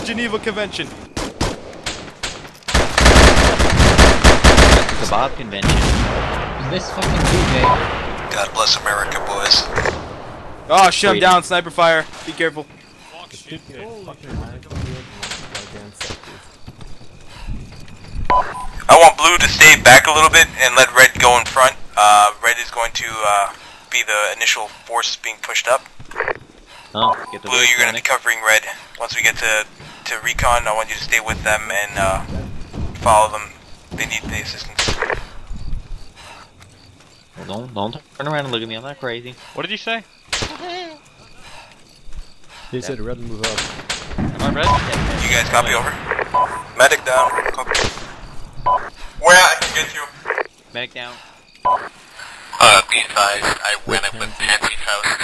Geneva Convention. Kebab convention. Is this fucking DJ? God bless America, boys. Oh shit, I'm down. Sniper fire. Be careful. I want blue to stay back a little bit and let red go in front. Uh, red is going to uh, be the initial force being pushed up. Oh, get the Blue, you're going to be covering red. Once we get to, to recon, I want you to stay with them and uh, follow them. They need the assistance. Well, don't don't turn around and look at me. I'm not crazy. What did you say? He said red move up. Am I red? You guys copy over? Medic down. Copy. Where I can get you? Medic down. Uh, be advised, I went up with Pansy's house